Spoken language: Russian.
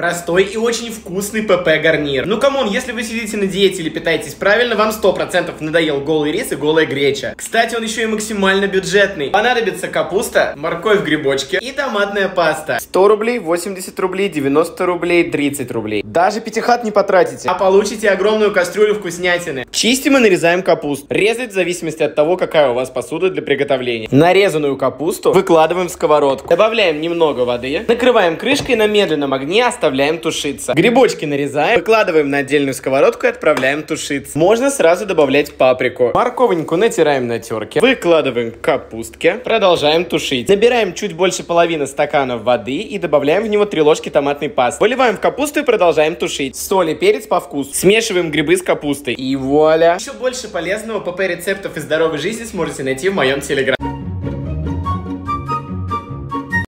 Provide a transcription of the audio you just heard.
Простой и очень вкусный ПП гарнир. Ну come on, если вы сидите на диете или питаетесь правильно, вам 100% надоел голый рис и голая греча. Кстати, он еще и максимально бюджетный. Понадобится капуста, морковь, грибочки и томатная паста. 100 рублей, 80 рублей, 90 рублей, 30 рублей. Даже пятихат не потратите, а получите огромную кастрюлю вкуснятины. Чистим и нарезаем капусту. Резать в зависимости от того, какая у вас посуда для приготовления. Нарезанную капусту выкладываем в сковородку. Добавляем немного воды, накрываем крышкой на медленном огне, оставляем тушиться. Грибочки нарезаем, выкладываем на отдельную сковородку и отправляем тушиться. Можно сразу добавлять паприку. Морковеньку натираем на терке, выкладываем капустки, продолжаем тушить. Набираем чуть больше половины стакана воды и добавляем в него 3 ложки томатной пасты. Выливаем в капусту и продолжаем тушить. Соль и перец по вкусу. Смешиваем грибы с капустой. И вуаля! Еще больше полезного ПП рецептов и здоровой жизни сможете найти в моем телеграме.